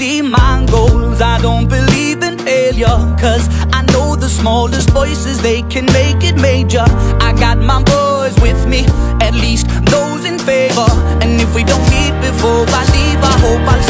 see my goals. I don't believe in failure Cause I know the smallest voices They can make it major. I got my boys with me At least those in favor. And if we don't meet before I leave I hope I'll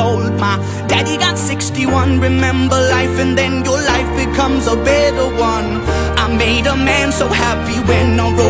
old My daddy got 61 Remember life and then your life becomes a better one. I made a man so happy when I wrote